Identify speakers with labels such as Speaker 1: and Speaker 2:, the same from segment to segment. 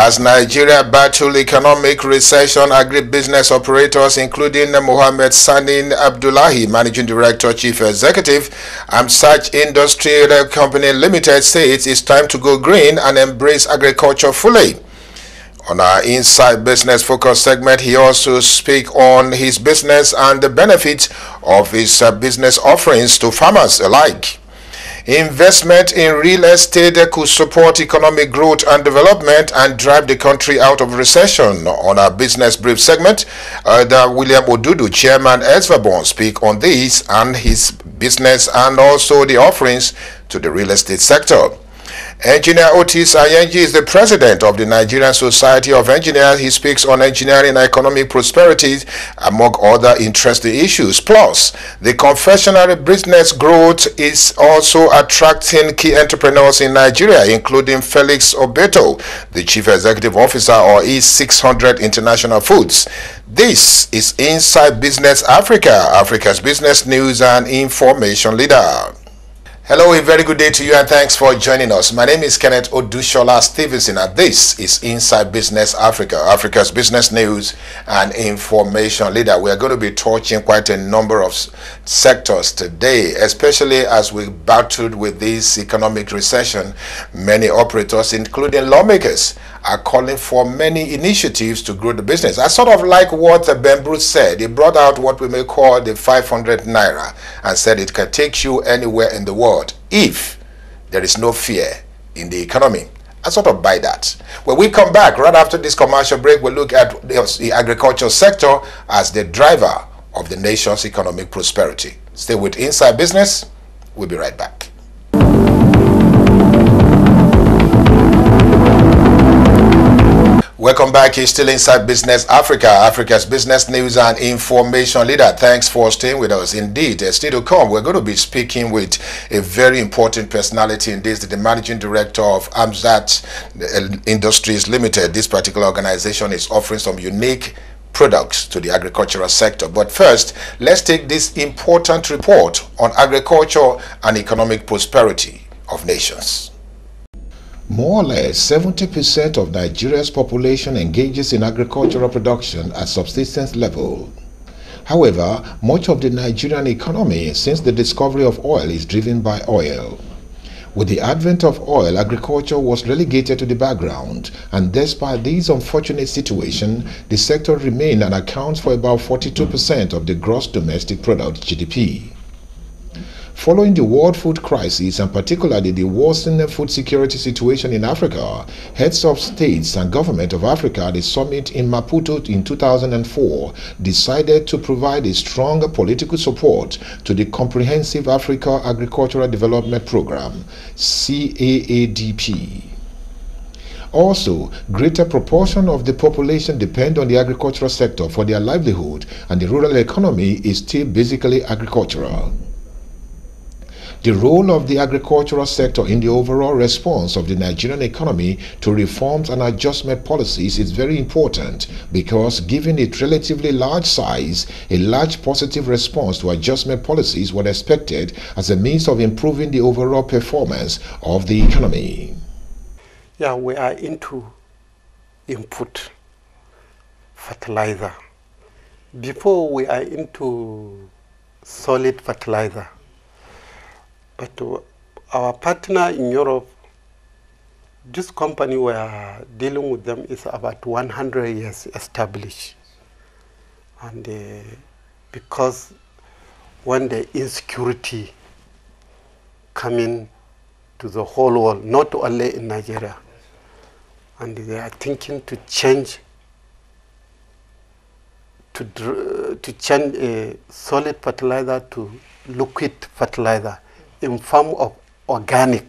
Speaker 1: As Nigeria battle economic recession, agribusiness operators, including Mohammed Sani Abdullahi, Managing Director, Chief Executive, Amsaj Industrial Company Limited, says it's time to go green and embrace agriculture fully. On our Inside Business Focus segment, he also speak on his business and the benefits of his uh, business offerings to farmers alike. Investment in real estate could support economic growth and development and drive the country out of recession. On our business brief segment, uh, William Odudu, Chairman ESVARBON, speak on this and his business and also the offerings to the real estate sector. Engineer Otis Anyaeji is the president of the Nigerian Society of Engineers. He speaks on engineering and economic prosperity, among other interesting issues. Plus, the confectionery business growth is also attracting key entrepreneurs in Nigeria, including Felix Obeto, the chief executive officer of E600 International Foods. This is Inside Business Africa, Africa's business news and information leader. Hello, a very good day to you and thanks for joining us. My name is Kenneth Odushola Stevenson and this is Inside Business Africa, Africa's business news and information leader. We are going to be touching quite a number of sectors today, especially as we battled with this economic recession. Many operators, including lawmakers, are calling for many initiatives to grow the business. I sort of like what Ben Bruce said. He brought out what we may call the 500 Naira and said it can take you anywhere in the world if there is no fear in the economy. I sort of buy that. When we come back, right after this commercial break, we'll look at the agricultural sector as the driver of the nation's economic prosperity. Stay with Inside Business. We'll be right back. Welcome back. You're still inside Business Africa, Africa's business news and information leader. Thanks for staying with us. Indeed, uh, still to come, we're going to be speaking with a very important personality in this, the managing director of Amsaj Industries Limited. This particular organization is offering some unique products to the agricultural sector. But first, let's take this important report on agriculture and economic prosperity of nations. More or less 70% of Nigeria's population engages in agricultural production at subsistence level. However, much of the Nigerian economy since the discovery of oil is driven by oil. With the advent of oil, agriculture was relegated to the background, and despite this unfortunate situation, the sector remained and accounts for about 42% of the gross domestic product GDP. Following the world food crisis and particularly the worsening food security situation in Africa, heads of states and government of Africa at the summit in Maputo in 2004 decided to provide a strong political support to the Comprehensive Africa Agricultural Development Program, CAADP. Also, greater proportion of the population depend on the agricultural sector for their livelihood and the rural economy is still basically agricultural. The role of the agricultural sector in the overall response of the Nigerian economy to reforms and adjustment policies is very important because given its relatively large size, a large positive response to adjustment policies was expected as a means of improving the overall performance of the economy.
Speaker 2: Yeah, we are into input fertilizer. Before we are into solid fertilizer but our partner in Europe, this company we are dealing with them is about 100 years established. And uh, because when the insecurity coming to the whole world, not only in Nigeria, and they are thinking to change to, to change a solid fertilizer to liquid fertilizer in form of organic.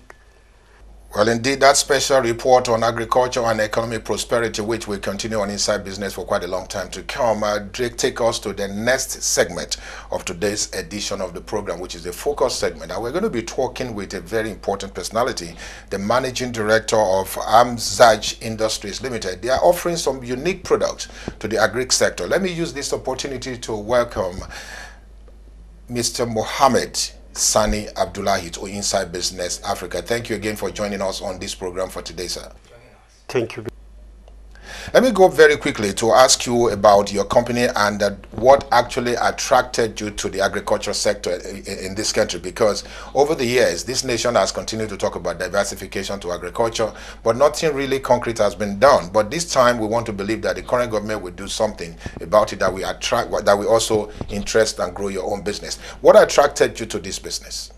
Speaker 1: Well, indeed, that special report on agriculture and economic prosperity, which will continue on Inside Business for quite a long time to come, uh, take us to the next segment of today's edition of the program, which is the focus segment. And we're going to be talking with a very important personality, the managing director of Amsaj Industries Limited. They are offering some unique products to the agri sector. Let me use this opportunity to welcome Mr. Mohammed Sani Abdullahi to Inside Business Africa. Thank you again for joining us on this program for today, sir.
Speaker 2: Thank you.
Speaker 1: Let me go very quickly to ask you about your company and what actually attracted you to the agriculture sector in, in, this country. Because over the years, this nation has continued to talk about diversification to agriculture, but nothing really concrete has been done. But this time, we want to believe that the current government will do something about it that we attract, that we also interest and grow your own business. What attracted you to this business?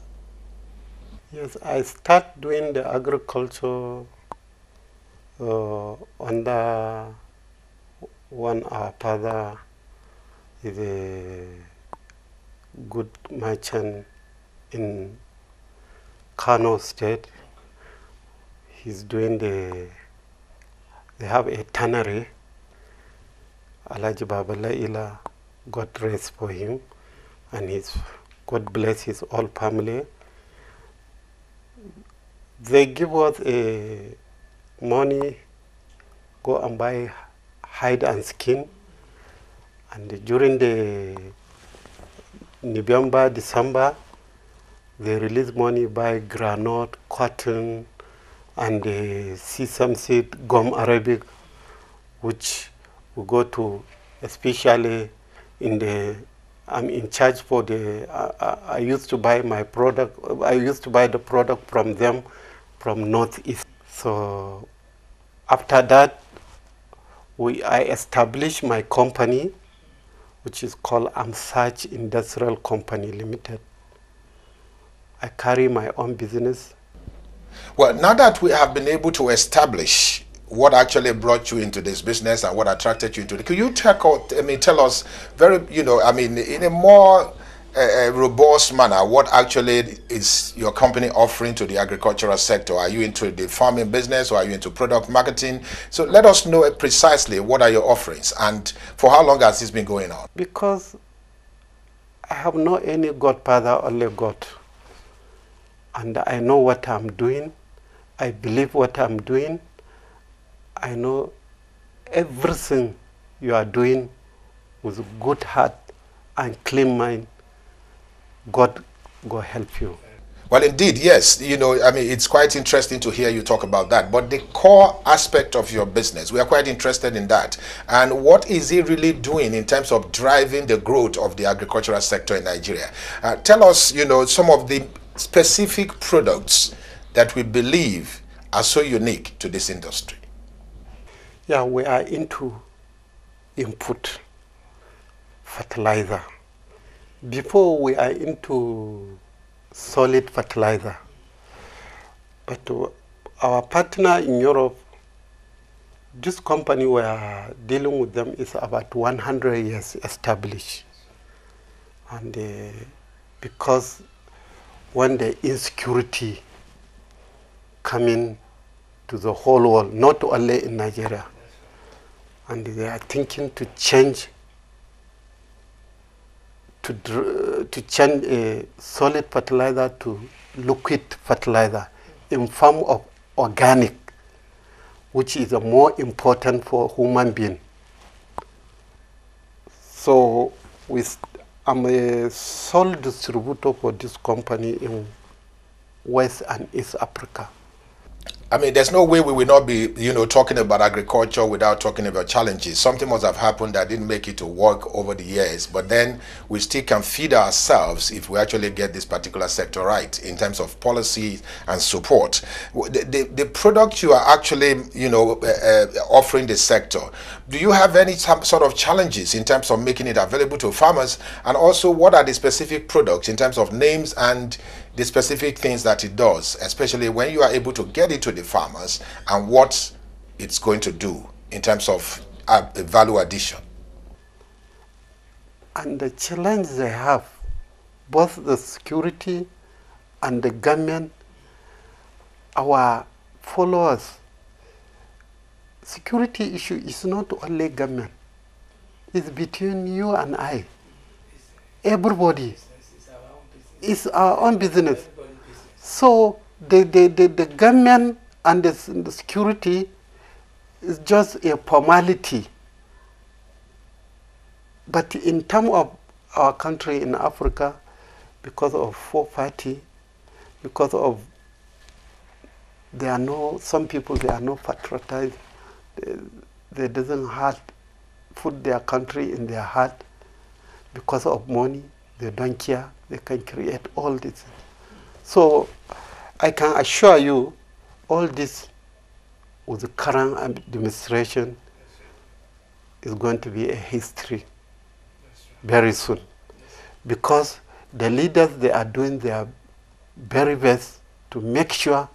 Speaker 2: Yes, I start doing the agriculture uh, under one our father is a good merchant in Kano State. He's doing the, they have a tannery. Alaji Babalaila God rest for him and his God bless his whole family. They give us a money, go and buy hide and skin. And during the November, December, they release money, buy granite, cotton, and uh, the sesame seed, gum arabic, which we go to, especially in the, I'm in charge for the, I used to buy my product, I used to buy the product from them from Northeast. So after that, we, I established my company, which is called Amsaj Industrial Company Limited. I carry my own business.
Speaker 1: Well, now that we have been able to establish what actually brought you into this business and what attracted you into it, could you tell, I mean, tell us very, you know, I mean, in a more a, a, robust manner, what actually is your company offering to the agricultural sector? Are you into the farming business or are you into product marketing? So let us know precisely what are your offerings and for how long has this been going on?
Speaker 2: Because I have no any godfather, only God. And I know what I'm doing. I believe what I'm doing. I know everything you are doing with good heart and clean mind God go help you.
Speaker 1: Well, indeed, yes. You know, I mean, it's quite interesting to hear you talk about that. But the core aspect of your business, we are quite interested in that. And what is it really doing in terms of driving the growth of the agricultural sector in Nigeria? Uh, tell us, you know, some of the specific products that we believe are so unique to this industry.
Speaker 2: Yeah, we are into input, fertilizer before we are into solid fertilizer, but our partner in Europe, this company we are dealing with them is about 100 years established. And uh, because when the insecurity coming to the whole world, not only in Nigeria, and they are thinking to change to, to change a solid fertilizer to liquid fertilizer in form of organic, which is more important for human being. So with, I'm a sole distributor for this company in West and East Africa.
Speaker 1: I mean, there's no way we will not be, you know, talking about agriculture without talking about challenges. Something must have happened that didn't make it to work over the years, but then we still can feed ourselves if we actually get this particular sector right in terms of policy and support. The, the, the product you are actually, you know, uh, uh, offering the sector, do you have any sort of challenges in terms of making it available to farmers? And also, what are the specific products in terms of names and the specific things that it does, especially when you are able to get it to the farmers and what it's going to do in terms of uh, value addition.
Speaker 2: And the challenge they have, both the security and the government, our followers, security issue is not only government. It's between you and I. Everybody is our own business. So the, the, the, the government and the, the security is just a formality. But in terms of our country in Africa, because of four party, because of there are no some people they are not patriotic, they they doesn't have put their country in their heart because of money. They don't care. They can create all this. So I can assure you, all this with the current administration is going to be a history very soon because the leaders they are doing their very best to make sure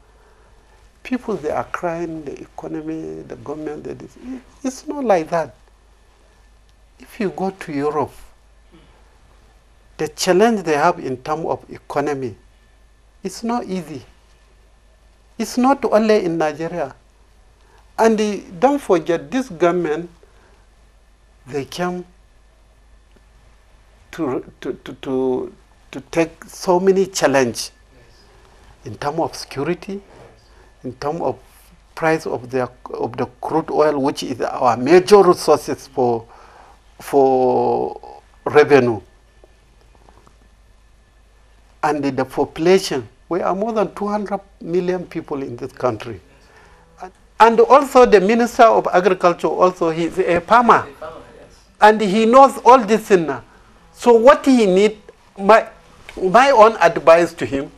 Speaker 2: people they are crying the economy the government it's not like that if you go to europe the challenge they have in terms of economy it's not easy it's not only in nigeria and don't forget this government they came to, to, to, to, to take so many challenge in terms of security, in terms of price of the, of the crude oil, which is our major resources for, for revenue. And the population, we are more than 200 million people in this country. And also the Minister of Agriculture, also he's a farmer. And he knows all this thing now. So what he need, my, my own advice to him,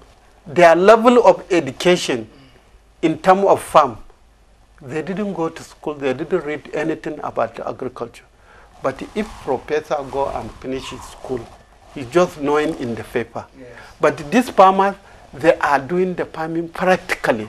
Speaker 2: their level of education in terms of farm, they didn't go to school, they didn't read anything about agriculture. But if professor go and finish his school, he's just knowing in the paper. Yes. But these farmers, they are doing the farming practically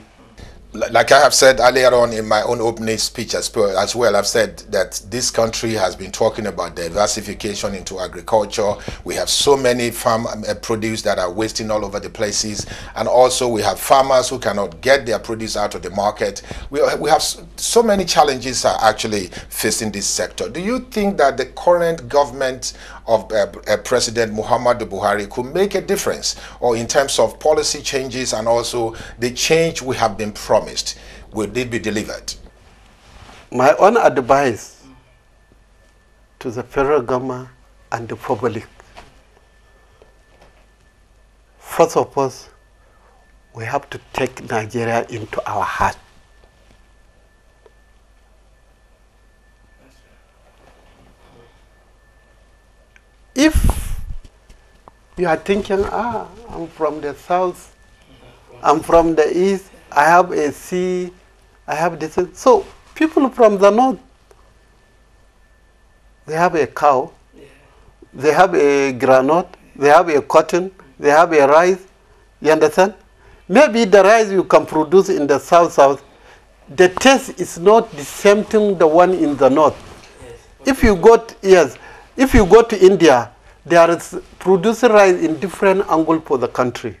Speaker 1: like I have said earlier on in my own opening speech as, as, well, I've said that this country has been talking about diversification into agriculture. We have so many farm uh, produce that are wasting all over the places. And also we have farmers who cannot get their produce out of the market. We, we have so many challenges are actually facing this sector. Do you think that the current government of uh, uh, President Muhammadu Buhari could make a difference or in terms of policy changes and also the change we have been promised? Will it be delivered?
Speaker 2: My own advice to the federal government and the public. First of all, we have to take Nigeria into our heart. if you are thinking, ah, I'm from the south, I'm from the east, I have a sea, I have this. So people from the north, they have a cow, they have a granite, they have a cotton, they have a rice. You understand? Maybe the rice you can produce in the south south, the taste is not the same thing the one in the north. If you got yes, if you go to India, they are producing rice in different angle for the country.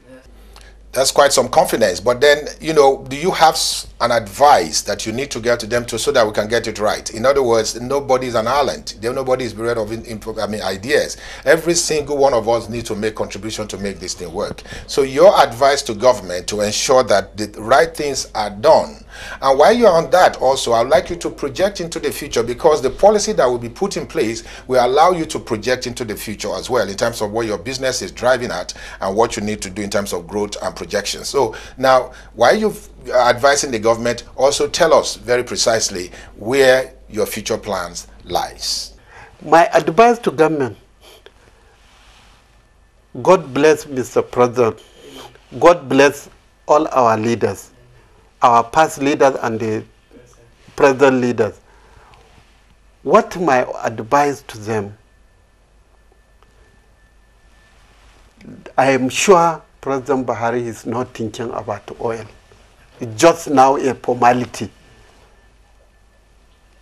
Speaker 1: That's quite some confidence. But then, you know, do you have an advice that you need to get to them to so that we can get it right? In other words, nobody's an island. Nobody is bereft of in, I mean, ideas. Every single one of us needs to make contribution to make this thing work. So your advice to government to ensure that the right things are done and while you're on that also, I'd like you to project into the future because the policy that will be put in place will allow you to project into the future as well in terms of what your business is driving at and what you need to do in terms of growth and projection. So now, while you're uh, advising the government, also tell us very precisely where your future plans lies.
Speaker 2: My advice to government, God bless Mr. President. God bless all our leaders our past leaders and the present leaders. What my advice to them? I am sure President Buhari is not thinking about oil. It's just now a formality.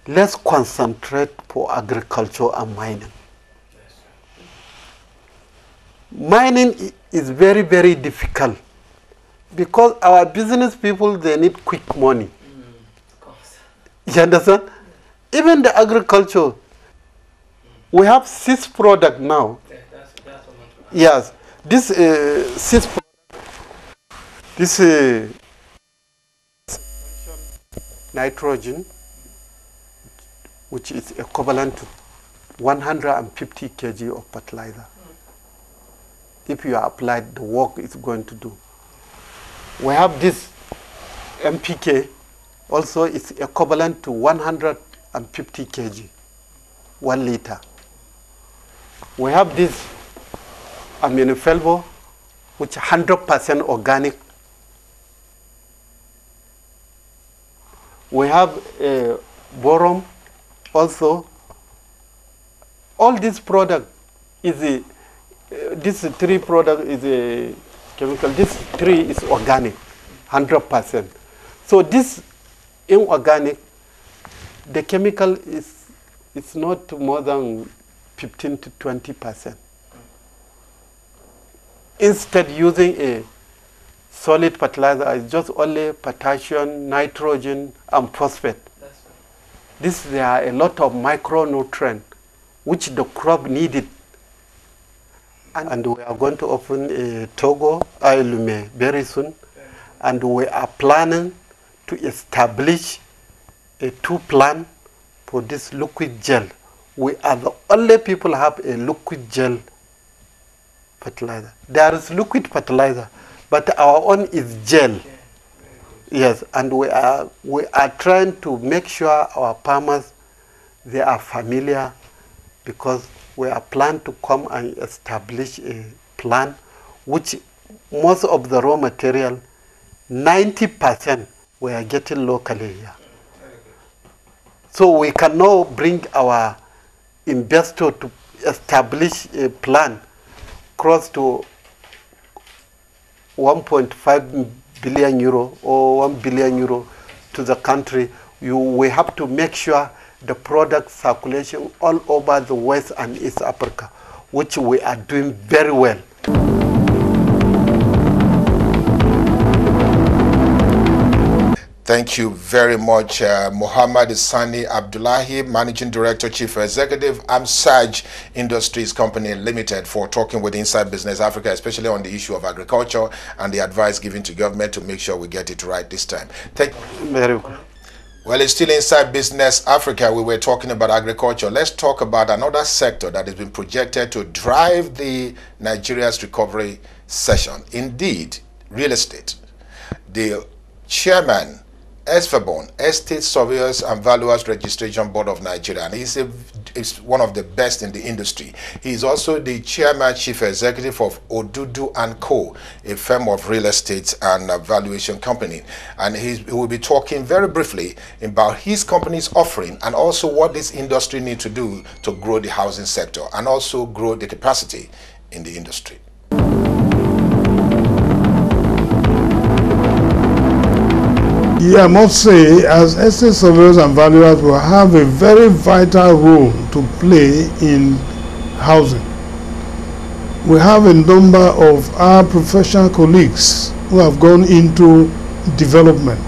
Speaker 2: Let's concentrate for agriculture and mining. Mining is very, very difficult because our business people they need quick money. Mm, you understand? Even the agriculture, we have six product now. Yeah, that's, that's yes, this uh, six product, this uh, nitrogen, which is equivalent to 150 kg of fertilizer. Mm. If you are applied, the work it's going to do we have this NPK also it's equivalent to 150 kg, one liter. We have this aminofelvo, which 100% organic. We have uh, boron also. All this product is a, uh, this three product is a chemical. This tree is organic, 100%. So this inorganic, the chemical is, is not more than 15 to 20%. Instead using a solid fertilizer is just only potassium, nitrogen, and phosphate. This there are a lot of micronutrients which the crop needed. And, and we are going to open a Togo uh, Ilume very soon. And we are planning to establish a two plan for this liquid gel. We are the only people have a liquid gel fertilizer. There is liquid fertilizer, but our own is gel. Yes, and we are we are trying to make sure our farmers they are familiar because we are planning to come and establish a plan which most of the raw material 90% we are getting locally here. So we can now bring our investor to establish a plan close to 1.5 billion euro or 1 billion euro to the country. You, we have to make sure the product circulation all over the West and East Africa, which we are doing very well.
Speaker 1: Thank you very much, uh, Muhammad Sani Abdullahi, Managing Director, Chief Executive, AMSAJ Industries Company Limited, for talking with Inside Business Africa, especially on the issue of agriculture and the advice given to government to make sure we get it right this time. Thank
Speaker 2: Very
Speaker 1: well, it's still inside Business Africa. We were talking about agriculture. Let's talk about another sector that has been projected to drive the Nigeria's recovery session. Indeed, real estate. The chairman ESVARBON, Estate Surveyors and Valuers Registration Board of Nigeria, and he's, a, he's one of the best in the industry. He's also the chairman, chief executive of Odudu and Co., a firm of real estate and uh, valuation company. And he will be talking very briefly about his company's offering and also what this industry needs to do to grow the housing sector and also grow the capacity in the industry.
Speaker 3: Yeah, I must say, as estate surveyors and valuers will have a very vital role to play in housing. We have a number of our professional colleagues who have gone into development,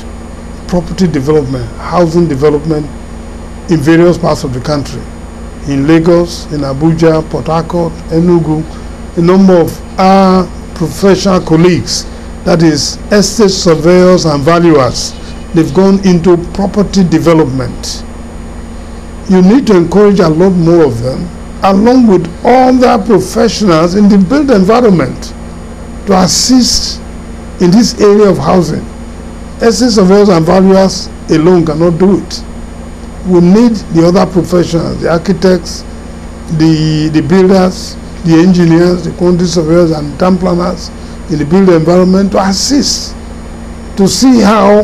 Speaker 3: property development, housing development in various parts of the country. In Lagos, in Abuja, Port Harcourt, Enugu, a number of our professional colleagues, that is estate surveyors and valuers, they've gone into property development. You need to encourage a lot more of them, along with other professionals in the built environment, to assist in this area of housing. Estate surveyors and valuers alone cannot do it. We need the other professionals, the architects, the, the builders, the engineers, the quantity surveyors and town planners in the built environment to assist to see how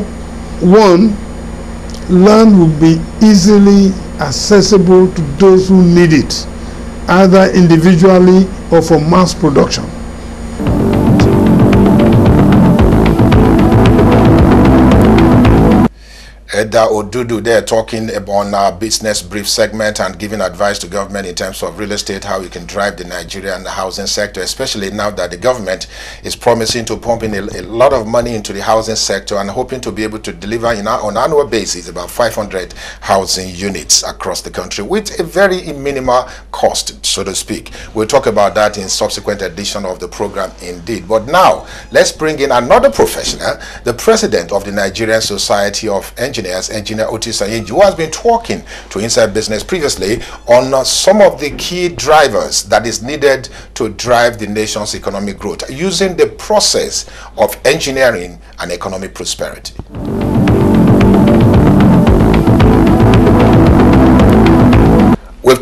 Speaker 3: one, land will be easily accessible to those who need it, either individually or for mass production.
Speaker 1: Edda Odudu there talking on our business brief segment and giving advice to government in terms of real estate, how we can drive the Nigerian housing sector, especially now that the government is promising to pump in a, a lot of money into the housing sector and hoping to be able to deliver in, on annual basis about 500 housing units across the country with a very minimal cost, so to speak. We'll talk about that in subsequent edition of the program indeed. But now, let's bring in another professional, the president of the Nigerian Society of Engineers engineers, Engineer Otis Anyaeji, who has been talking to Inside Business previously on uh, some of the key drivers that is needed to drive the nation's economic growth using the process of engineering and economic prosperity.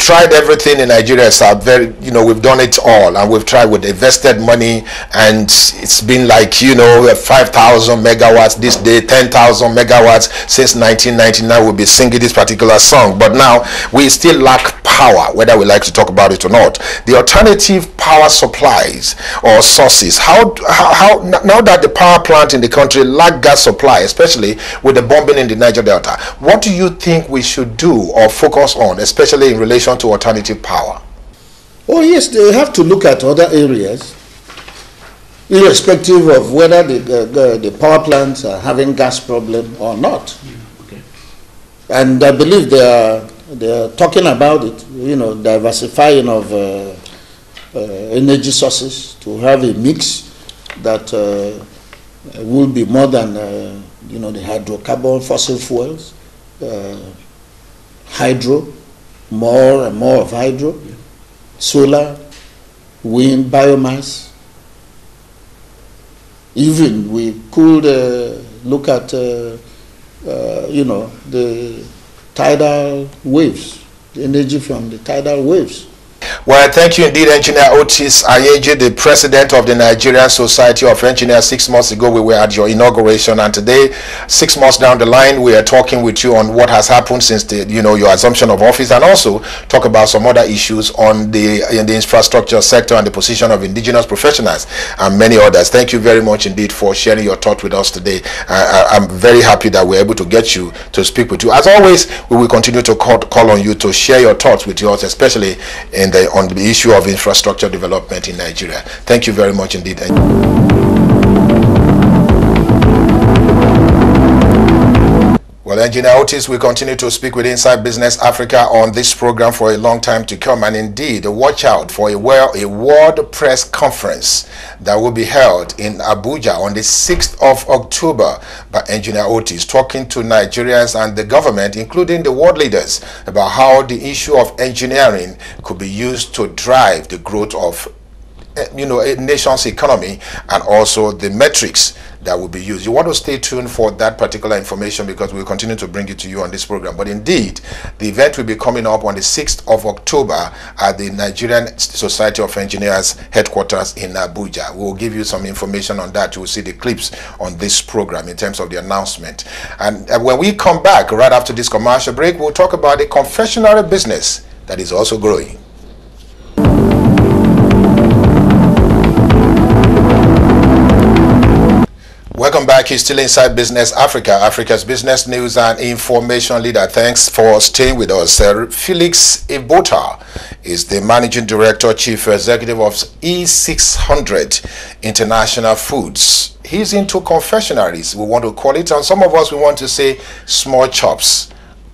Speaker 1: Tried everything in Nigeria, sir. Very, you know, we've done it all, and we've tried with invested money, and it's been like you know, uh, 5,000 megawatts this day, 10,000 megawatts since 1999. We'll be singing this particular song, but now we still lack power, whether we like to talk about it or not. The alternative power supplies or sources. How, how, how now that the power plant in the country lack gas supply, especially with the bombing in the Niger Delta, what do you think we should do or focus on, especially in relation to alternative power?
Speaker 4: Oh yes, they have to look at other areas, irrespective of whether the, the, the power plants are having gas problem or not. Okay. And I believe they are they are talking about it, you know, diversifying of uh, uh, energy sources to have a mix that uh, will be more than, uh, you know, the hydrocarbon fossil fuels, uh, hydro, more and more of hydro, solar, wind, biomass. Even we could uh, look at, you know, the tidal waves, the energy from the tidal waves.
Speaker 1: Well, thank you indeed, Engineer Otis Anyaeji, the president of the Nigerian Society of Engineers. Six months ago, we were at your inauguration, and today, six months down the line, we are talking with you on what has happened since the, you know, your assumption of office, and also talk about some other issues on the in the infrastructure sector and the position of indigenous professionals and many others. Thank you very much indeed for sharing your thought with us today. Uh, I'm very happy that we're able to get you to speak with you. As always, we will continue to call, call on you to share your thoughts with us, especially in the on the issue of infrastructure development in Nigeria. Thank you very much indeed. Well, Engineer Otis, we continue to speak with Inside Business Africa on this program for a long time to come. And indeed, watch out for a, well, a World Press Conference that will be held in Abuja on the 6th of October by Engineer Otis, talking to Nigerians and the government, including the world leaders, about how the issue of engineering could be used to drive the growth of eh, you know, a nation's economy and also the metrics that will be used. You want to stay tuned for that particular information because we'll continue to bring it to you on this program. But indeed, the event will be coming up on the 6th of October at the Nigerian Society of Engineers headquarters in Abuja. We'll give you some information on that. You will see the clips on this program in terms of the announcement. And uh, when we come back right after this commercial break, we'll talk about the confectionery business that is also growing. Welcome back. He's still inside Business Africa, Africa's business news and information leader. Thanks for staying with us. Uh, Felix Ibota is the managing director, chief executive of E600 International Foods. He's into confectionaries, we want to call it, and some of us we want to say small chops.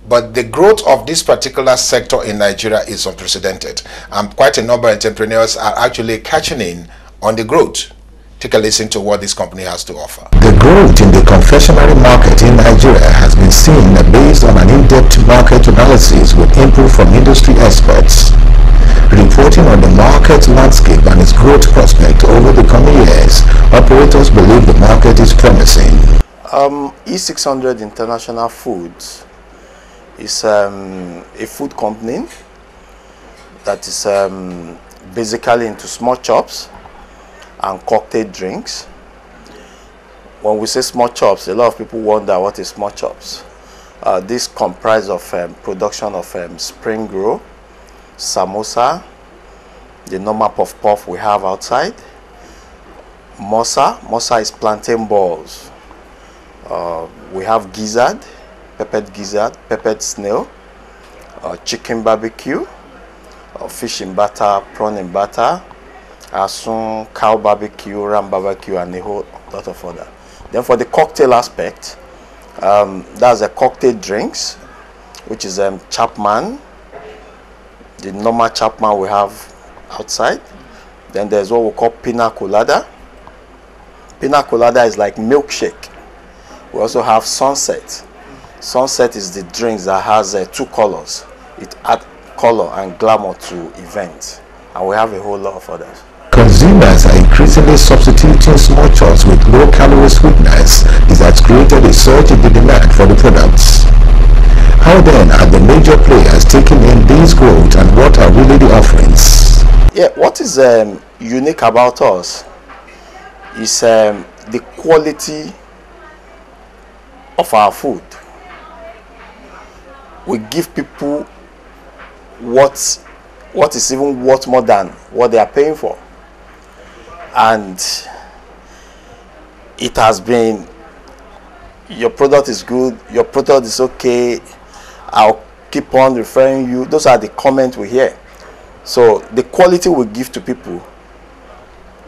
Speaker 1: But the growth of this particular sector in Nigeria is unprecedented. And quite a number of entrepreneurs are actually catching in on the growth. Take a listen to what this company has to offer.
Speaker 5: The growth in the confectionery market in Nigeria has been seen based on an in-depth market analysis with input from industry experts. Reporting on the market landscape and its growth prospect over the coming years, operators believe the market is promising.
Speaker 6: Um, E600 International Foods is um, a food company that is um, basically into small chops and cocktail drinks. When we say small chops, a lot of people wonder what is small chops. Uh, this comprises of um, production of um, spring roll, samosa, the normal puff puff we have outside, mosa. Mosa is plantain balls. Uh, we have gizzard, peppered gizzard, peppered snail, uh, chicken barbecue, uh, fish in batter, prawn in batter, asun, cow barbecue, ram barbecue, and a whole lot of other. Then for the cocktail aspect, um, that's a cocktail drinks, which is um, Chapman, the normal Chapman we have outside. Then there's what we call pina colada. Pina colada is like milkshake. We also have sunset. Sunset is the drinks that has uh, two colors. It adds color and glamour to events. And we have a whole lot of others.
Speaker 5: Consumers are increasingly substituting small chops with low-calorie sweetness. This has created a surge in the demand for the products. How then are the major players taking in these company's growth and what are really the offerings?
Speaker 6: Yeah, what is um, unique about us is um, the quality of our food. We give people what what is even worth more than what they are paying for. And it has been your product is good, your product is okay, I'll keep on referring you. Those are the comments we hear. So the quality we give to people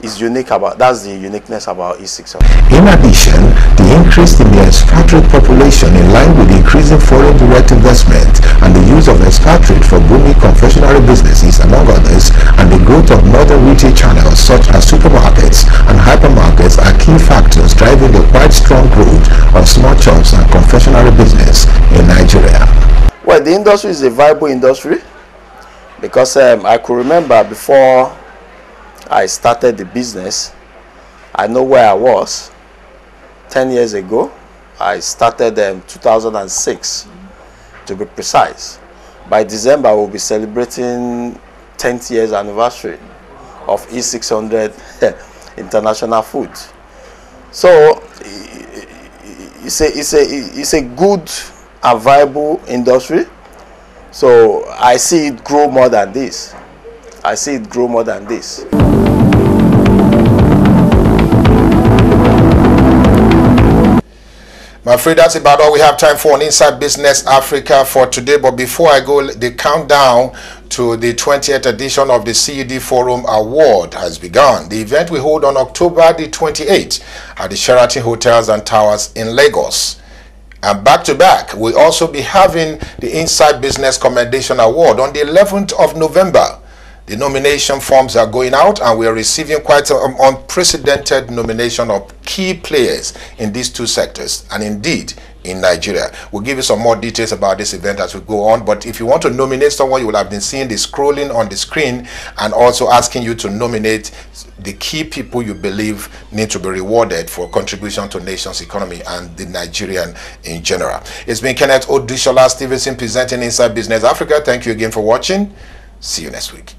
Speaker 6: is unique about that's the uniqueness about E6.
Speaker 5: In addition, the increase in the expatriate population in line with the increasing foreign direct investment and the use of expatriate for booming confectionery businesses among others and the growth of modern retail channels such as supermarkets and hypermarkets are key factors driving the quite strong growth of small shops and confectionery business in Nigeria.
Speaker 6: Well, the industry is a viable industry because um, I could remember before I started the business, I know where I was 10 years ago. I started in um, 2006 to be precise. By December, we'll be celebrating 10th years anniversary of E600 International Foods. So it's a, it's, a, it's a good and viable industry. So I see it grow more than this. I see it grow more than this.
Speaker 1: My friend, that's about all we have time for on Inside Business Africa for today. But before I go, the countdown to the 20th edition of the CUD Forum Award has begun. The event will hold on October the 28th at the Sheraton Hotels and Towers in Lagos. And back to back, we'll also be having the Inside Business Commendation Award on the 11th of November. The nomination forms are going out and we are receiving quite an um, unprecedented nomination of key players in these two sectors and indeed in Nigeria. We'll give you some more details about this event as we go on. But if you want to nominate someone, you will have been seeing the scrolling on the screen and also asking you to nominate the key people you believe need to be rewarded for contribution to nation's economy and the Nigerian in general. It's been Kenneth Odushola Stevenson presenting Inside Business Africa. Thank you again for watching. See you next week.